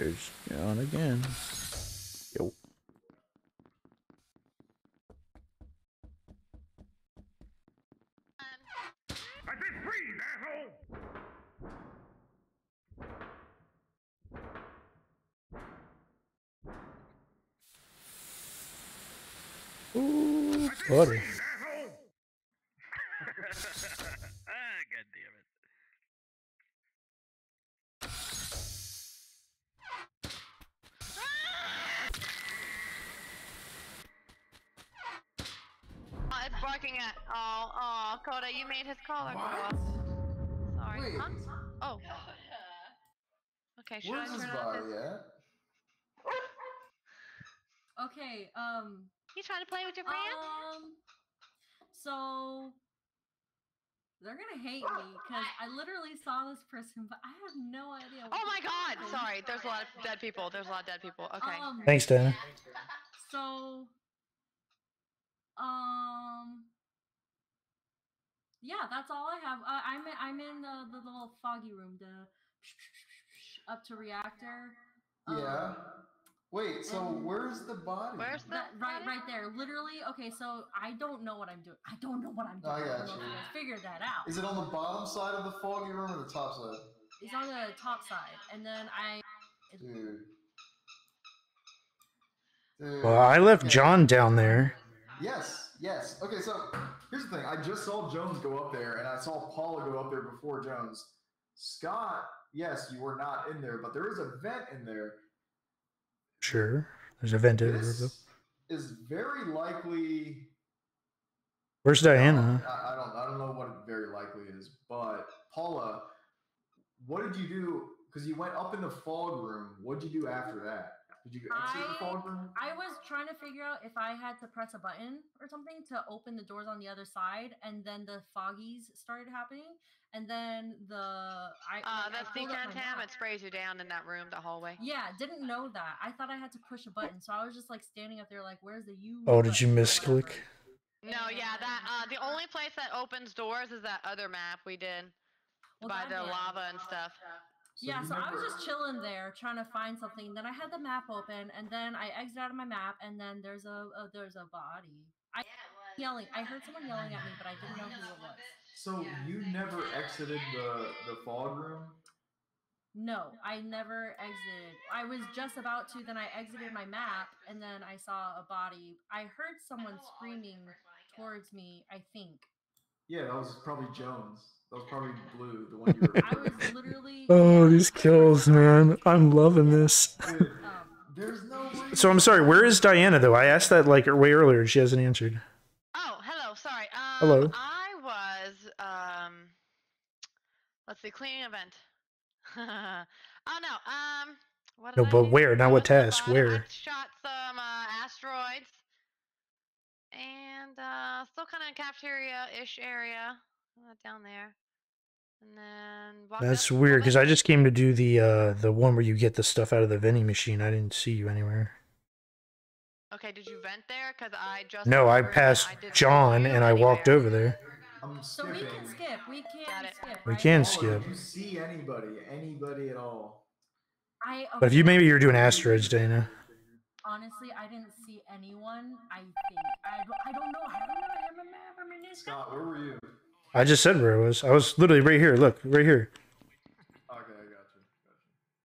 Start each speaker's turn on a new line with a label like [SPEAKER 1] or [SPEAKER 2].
[SPEAKER 1] There's John again. Yo.
[SPEAKER 2] I said freeze, asshole!
[SPEAKER 1] Ooh, buddy.
[SPEAKER 3] Oh, barking at. Oh, oh, Coda, you made his collar go
[SPEAKER 4] What?
[SPEAKER 3] off. Sorry.
[SPEAKER 4] Wait.
[SPEAKER 3] Huh? Oh. Okay, should
[SPEAKER 4] Where's
[SPEAKER 3] I
[SPEAKER 4] his
[SPEAKER 3] turn off his?
[SPEAKER 4] body at?
[SPEAKER 5] Okay, um,
[SPEAKER 3] You trying to play with your friend?
[SPEAKER 5] um, so they're gonna hate me because I literally saw this person, but I have no idea.
[SPEAKER 3] oh my God!
[SPEAKER 5] happened.
[SPEAKER 3] Sorry, there's a lot of dead people. There's a lot of dead people. Okay.
[SPEAKER 5] Um,
[SPEAKER 1] Thanks, Dana.
[SPEAKER 5] So, um, yeah, that's all I have. Uh, I'm in, I'm in the, the little foggy room, the up to reactor. Um,
[SPEAKER 4] Yeah. Wait, so where's the body?
[SPEAKER 3] Where's the
[SPEAKER 5] That, right, right there. Literally. Okay, so I don't know what I'm doing. I don't know what I'm doing.
[SPEAKER 4] I
[SPEAKER 5] I
[SPEAKER 4] got
[SPEAKER 5] don't know if
[SPEAKER 4] you.
[SPEAKER 5] you figured that out.
[SPEAKER 4] Is it on the bottom side of the foggy room or the top side?
[SPEAKER 5] It's on the top side, and then I. it-
[SPEAKER 4] Dude. Dude.
[SPEAKER 1] Well, I left
[SPEAKER 4] okay.
[SPEAKER 1] John down there.
[SPEAKER 4] Yes, yes. Okay, so here's the thing. I just saw Jones go up there, and I saw Paula go up there before Jones. Scott, yes, you were not in there, but there is a vent in there.
[SPEAKER 1] Sure. There's a vent over there.
[SPEAKER 4] Is very likely.
[SPEAKER 1] Where's Diana?
[SPEAKER 4] I, I don't. I don't know what it very likely is, but Paula, what did you do? Because you went up in the fog room. What did you do after that? Did you exit the
[SPEAKER 5] I-
[SPEAKER 4] fog room?
[SPEAKER 5] I was trying to figure out if I had to press a button or something to open the doors on the other side, and then the foggies started happening, and then the I.
[SPEAKER 3] Uh,
[SPEAKER 5] like, I
[SPEAKER 3] that's
[SPEAKER 5] pulled up my
[SPEAKER 3] decontam. It sprays you down in that room, the hallway.
[SPEAKER 5] Yeah, didn't know that. I thought I had to push a button, so I was just like standing up there, like, "Where's the U?"
[SPEAKER 1] Oh, did you
[SPEAKER 5] button or
[SPEAKER 1] misclick?
[SPEAKER 3] No, yeah, that uh, the only place that opens doors is that other map we did
[SPEAKER 5] Well,
[SPEAKER 3] by the lava and stuff.
[SPEAKER 5] Yeah,
[SPEAKER 4] you
[SPEAKER 5] so I was just chilling there trying to find something. Then I had the map open, and then I exited out of my map, and then there's a, a there's a body. I yelling. I heard someone yelling at me, but I didn't know who it was.
[SPEAKER 4] So you never exited the the fog room?
[SPEAKER 5] No, I never exited. I was just about to, then I exited my map, and then I saw a body. I heard someone screaming towards me. I think
[SPEAKER 4] Yeah, that was probably Jones. That was probably Blue, the one you were.
[SPEAKER 5] I was literally.
[SPEAKER 1] Oh, these kills, man. I'm loving this.
[SPEAKER 4] Dude,
[SPEAKER 5] Um,
[SPEAKER 4] there's no. reason-
[SPEAKER 1] So I'm sorry, where is Diana though? I asked that like way earlier and she hasn't answered.
[SPEAKER 3] Oh, hello. Sorry. Um,
[SPEAKER 1] Hello.
[SPEAKER 3] I was um, let's see, cleaning event. oh no. Um, what
[SPEAKER 1] No,
[SPEAKER 3] did I
[SPEAKER 1] but
[SPEAKER 3] do?
[SPEAKER 1] where? Not what
[SPEAKER 3] was at the
[SPEAKER 1] task,
[SPEAKER 3] bottom.
[SPEAKER 1] where?
[SPEAKER 3] I shot some uh, asteroids, and uh, still kind of cafeteria-ish area uh, down there. And then walked
[SPEAKER 1] That's
[SPEAKER 3] up
[SPEAKER 1] weird because I just came to do the uh the one where you get the stuff out of the vending machine. I didn't see you anywhere.
[SPEAKER 3] Okay, did you vent there? Cause I just.
[SPEAKER 1] No, I passed
[SPEAKER 3] I
[SPEAKER 1] John
[SPEAKER 3] vent
[SPEAKER 1] and I walked over there.
[SPEAKER 4] I'm
[SPEAKER 5] so
[SPEAKER 4] skipping.
[SPEAKER 5] we can skip. We can
[SPEAKER 3] Got it.
[SPEAKER 5] skip.
[SPEAKER 1] We can
[SPEAKER 4] Paula,
[SPEAKER 1] skip.
[SPEAKER 4] You see anybody? Anybody at all?
[SPEAKER 5] I.
[SPEAKER 1] But if you maybe you're doing asteroids, Dana.
[SPEAKER 5] Honestly, I didn't see anyone. I think I. don't- I don't know. I don't know. I remember. I remember this-
[SPEAKER 4] Scott, where were you?
[SPEAKER 1] I just said where I was. I was literally right here. Look, right here.